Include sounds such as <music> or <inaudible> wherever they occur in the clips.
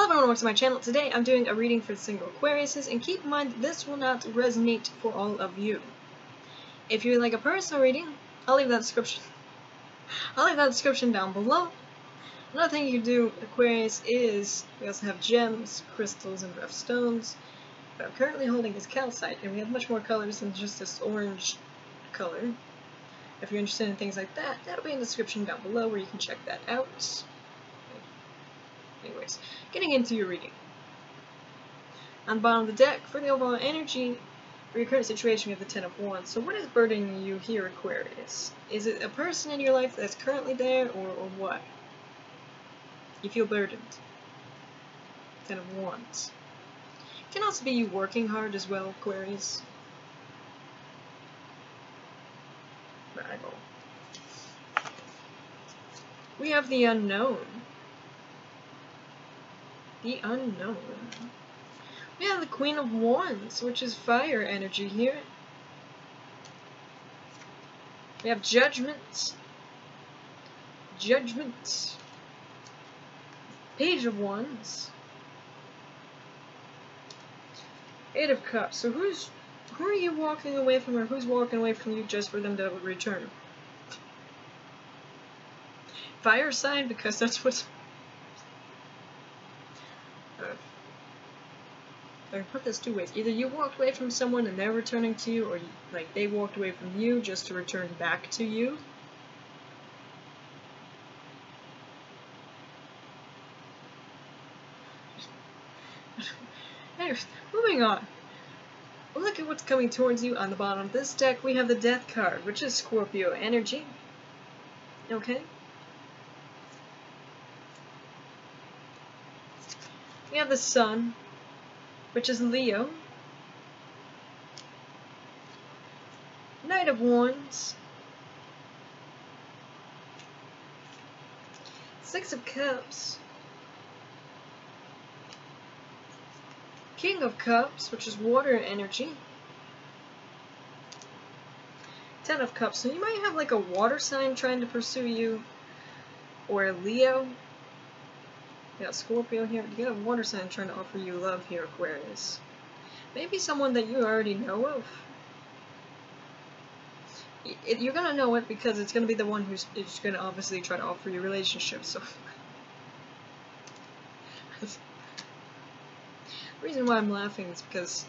Hello everyone, welcome to my channel. Today I'm doing a reading for single Aquariuses, and keep in mind this will not resonate for all of you. If you would like a personal reading, I'll leave that description. I'll leave that description down below. Another thing you can do, Aquarius, is we also have gems, crystals, and rough stones. What I'm currently holding is calcite, and we have much more colors than just this orange color. If you're interested in things like that, that'll be in the description down below where you can check that out. Anyways, getting into your reading. On the bottom of the deck, for the overall energy, for your current situation, we have the Ten of Wands. So what is burdening you here, Aquarius? Is it a person in your life that's currently there, or, or what? You feel burdened. Ten of Wands. It can also be you working hard as well, Aquarius. Bible. We have the unknown. The unknown. We have the Queen of Wands, which is fire energy here. We have Judgment. Judgment. Page of Wands. Eight of Cups. So who's who are you walking away from or who's walking away from you just for them to return? Fire sign because that's what's I put this two ways. Either you walked away from someone and they're returning to you, or you, like they walked away from you just to return back to you. <laughs> Anyways, moving on. Look at what's coming towards you on the bottom of this deck. We have the Death card, which is Scorpio energy. Okay? We have the Sun, which is Leo. Knight of Wands. Six of Cups. King of Cups, which is water energy. Ten of Cups. So you might have like a water sign trying to pursue you. Or Leo. Got Scorpio here. You got a water sign trying to offer you love here, Aquarius. Maybe someone that you already know of. You're gonna know it because it's gonna be the one who's gonna obviously try to offer you relationships. So, <laughs> reason why I'm laughing is because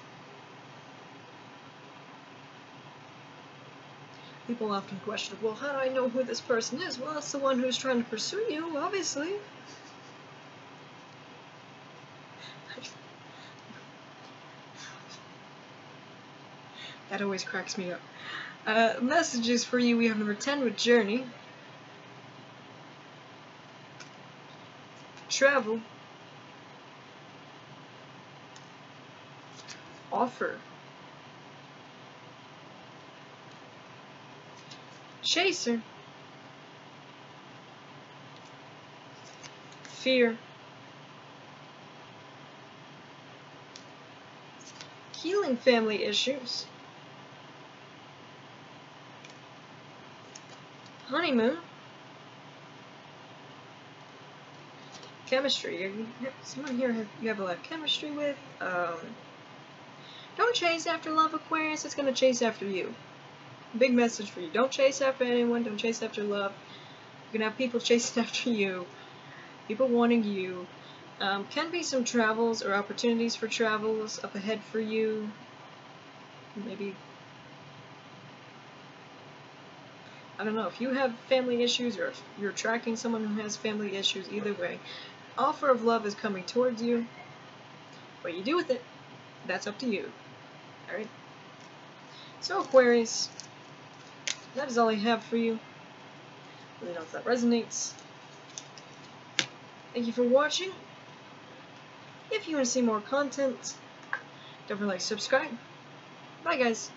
people often question, well, how do I know who this person is? Well, it's the one who's trying to pursue you, obviously. That always cracks me up. Uh, messages for you, we have number 10 with Journey. Travel. Offer. Chaser. Fear. Healing family issues. Honeymoon. Chemistry. Someone here you have a lot of chemistry with. Um, don't chase after love, Aquarius. It's going to chase after you. Big message for you. Don't chase after anyone. Don't chase after love. You're going to have people <laughs> chasing after you. People wanting you. Um, can be some travels or opportunities for travels up ahead for you. Maybe I don't know, if you have family issues or if you're tracking someone who has family issues, either way, offer of love is coming towards you. What you do with it, that's up to you. Alright? So Aquarius, that is all I have for you. Let me know if that resonates. Thank you for watching. If you want to see more content, don't forget to like, subscribe. Bye guys.